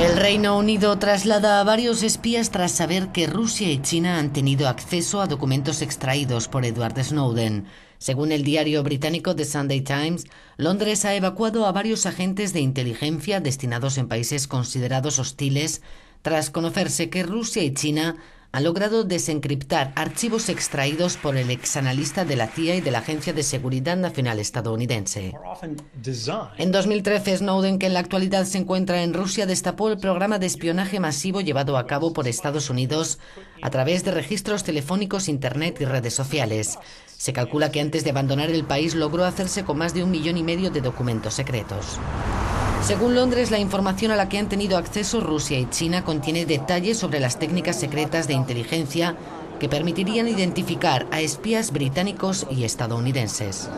El Reino Unido traslada a varios espías tras saber que Rusia y China han tenido acceso a documentos extraídos por Edward Snowden. Según el diario británico The Sunday Times, Londres ha evacuado a varios agentes de inteligencia destinados en países considerados hostiles tras conocerse que Rusia y China han logrado desencriptar archivos extraídos por el exanalista de la CIA y de la Agencia de Seguridad Nacional estadounidense. En 2013, Snowden, que en la actualidad se encuentra en Rusia, destapó el programa de espionaje masivo llevado a cabo por Estados Unidos a través de registros telefónicos, Internet y redes sociales. Se calcula que antes de abandonar el país logró hacerse con más de un millón y medio de documentos secretos. Según Londres, la información a la que han tenido acceso Rusia y China contiene detalles sobre las técnicas secretas de inteligencia que permitirían identificar a espías británicos y estadounidenses.